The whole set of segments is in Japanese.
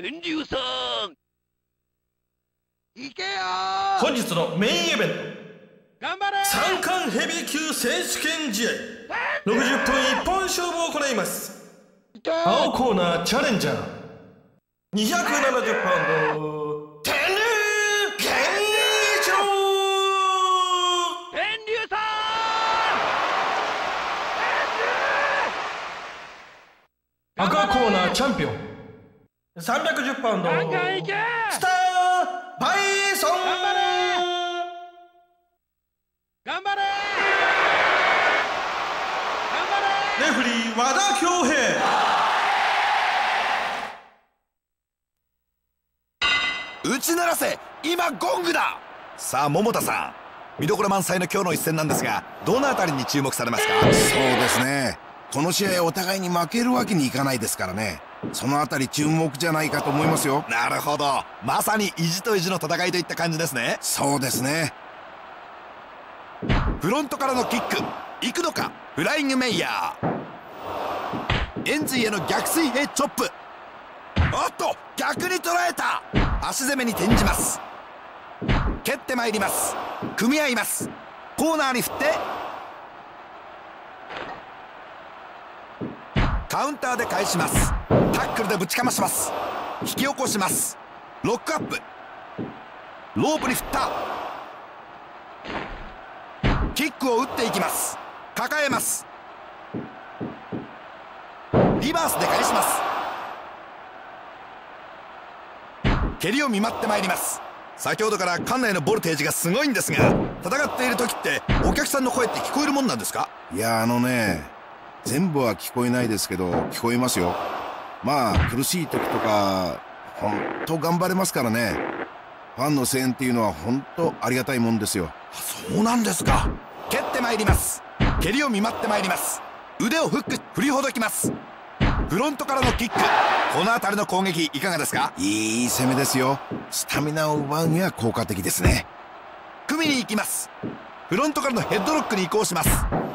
天竜さん。行けよ。本日のメインイベント。頑張れ。三冠ヘビー級選手権試合。60分一本勝負を行います。青コーナーチャレンジャー。270パウンド。天竜健一郎。天竜さ赤コーナーチャンピオン310パウンド。んガンガンいけ！スターバイソン！頑張れ頑張れ！頑張れ！レフリー和田恭平。打ち鳴らせ今ゴングだ！さあ桃田さん見どころ満載の今日の一戦なんですがどのあたりに注目されますか？そうですね。この試合お互いに負けるわけにいかないですからねそのあたり注目じゃないかと思いますよ。なるほど。まさに意地と意地の戦いといった感じですね。そうですね。フロントからのキック。行くのか？フライングメイヤー。エンズイへの逆水平チョップ。おっと！逆に捉えた。足攻めに転じます。蹴ってまいります。組み合います。コーナーに振ってカウンターで返します。タックルでぶちかまします。引き起こします。ロックアップ。ロープに振った。キックを打っていきます。抱えます。リバースで返します。蹴りを見舞ってまいります。先ほどから館内のボルテージがすごいんですが戦っている時ってお客さんの声って聞こえるもんなんですか？いやあのね全部は聞こえないですけど聞こえますよ。まあ苦しい時とかほんと頑張れますからね。ファンの声援っていうのは本当ありがたいもんですよ。そうなんですか。蹴ってまいります。蹴りを見舞ってまいります。腕をフック振りほどきます。フロントからのキック。この辺りの攻撃いかがですか？いい攻めですよ。スタミナを奪うには効果的ですね。組みに行きます。フロントからのヘッドロックに移行します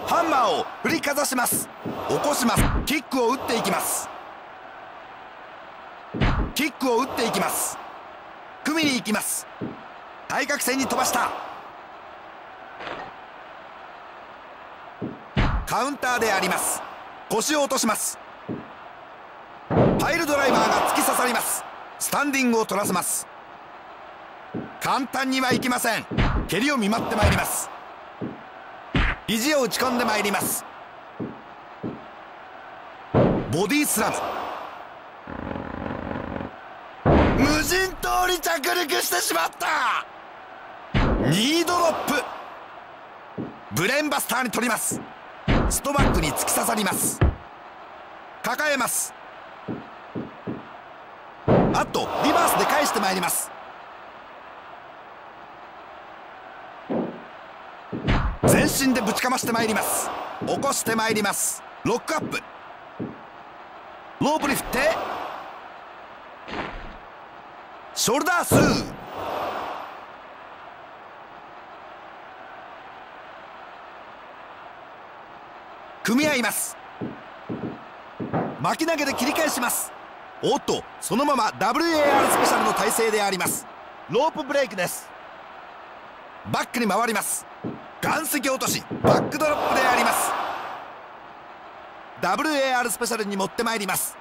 ハンマーを振りかざします。起こします。キックを打っていきます。キックを打っていきます。組みに行きます。対角線に飛ばした。カウンターであります。腰を落とします。パイルドライバーが突き刺さります。スタンディングを取らせます。簡単にはいきません。蹴りを見舞ってまいります。肘を打ち込んでまいります。ボディスラム。無人島に着陸してしまった。ニードロップ。ブレンバスターに取ります。ストバックに突き刺さります。抱えます。あとリバースで返してまいります。全身でぶちかましてまいります。起こしてまいります。ロックアップ。ロープに振って。ショルダースー。組み合います。巻き投げで切り返します。おっとそのまま WAR スペシャルの体勢であります。ロープブレイクです。バックに回ります。岩石落としバックドロップであります。WAR スペシャルに持ってまいります。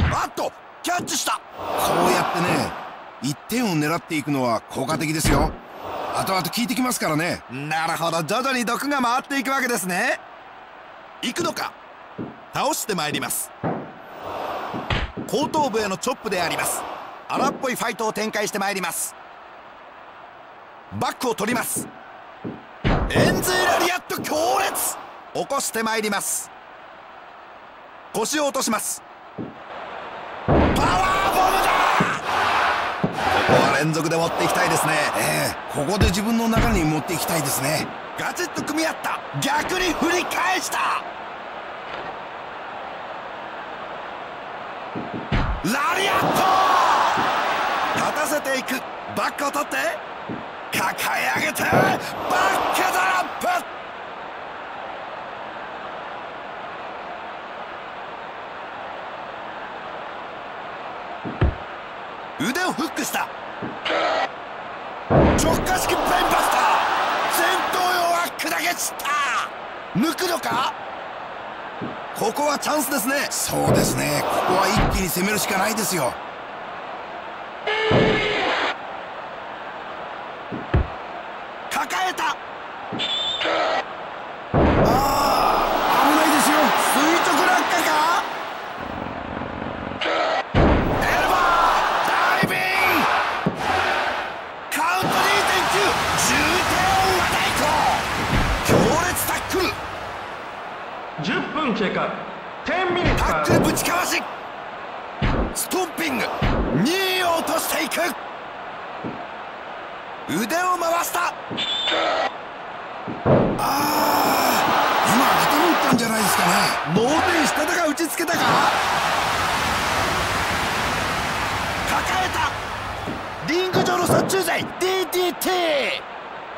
あっとキャッチした。こうやってね1点を狙っていくのは効果的ですよ。後々効いてきますからね。なるほど。徐々に毒が回っていくわけですね。行くのか。倒してまいります後頭部へのチョップであります。荒っぽいファイトを展開してまいります。バックを取ります。エンズイラリアット強烈。起こしてまいります。腰を落とします。パワーボムだ。ここは連続で持っていきたいですね。ええ。ここで自分の中に持っていきたいですね。ガチッと組み合った。逆に振り返したラリアット立たせていく。バックを取って。抱え上げて。バックドラップ。腕をフックした。直下式ブレインパスタ。ー前頭葉は砕け散った。抜くのか？ここはチャンスですね。そうですね。ここは一気に攻めるしかないですよ。抱えたああ危ないですよ垂直落下かエルボーダイビングカウント2.9重点を和太鼓強烈タックル10分経過10ミニッツタックルぶちかわし。ストンピング。2位を落としていく。腕を回した。今頭打ったんじゃないですかね。脳天下田が打ちつけたか。抱えた。リング上の殺虫剤。DDT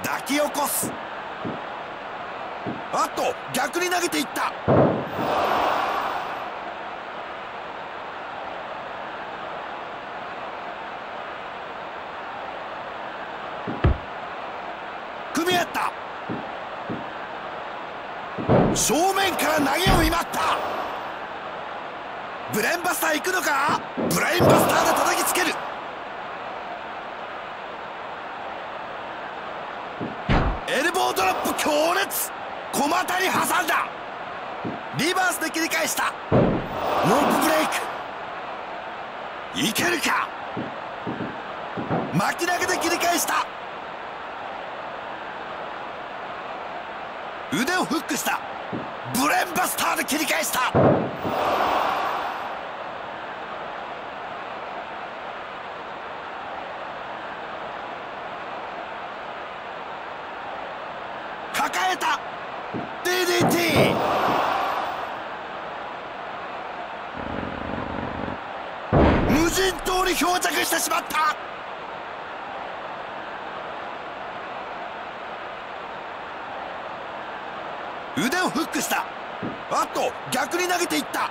抱き起こす。あっと逆に投げていった組み合った。正面から投げを見舞った。ブレンバスター行くのか？ブレインバスターで叩きつける。エルボードロップ強烈。小股に挟んだ。リバースで切り返した。ロープブレイク。いけるか？巻き投げで切り返した。腕をフックした。ブレンバスターで切り返した。抱えた。DDT 無人島に漂着してしまった。腕をフックした。あっと逆に投げていった。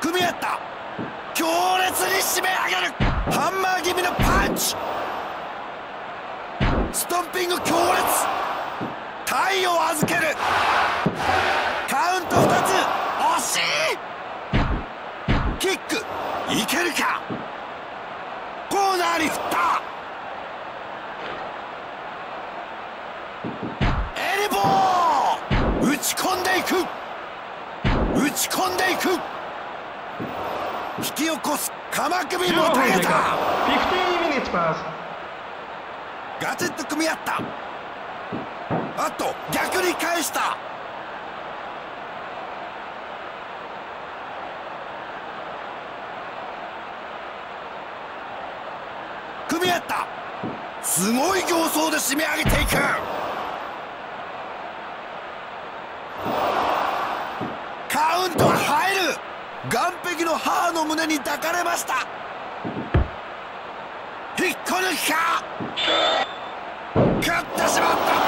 組み合った。強烈に締め上げる。ハンマー気味のパンチ。ストンピング強烈。体を預ける。カウント2つ。惜しい。キック。いけるか。コーナーに振ったエルボー。打ち込んでいく。打ち込んでいく。引き起こす。鎌首も15分たげた経過15ミニッツパスガチッと組み合った。あと逆に返した。組み合った。すごい形相で締め上げていく。カウントは入る。岸壁の母の胸に抱かれました。引っこ抜きか。勝ってしまった。